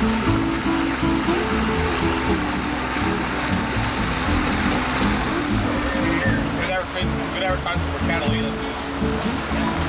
Good advertising for Catalina.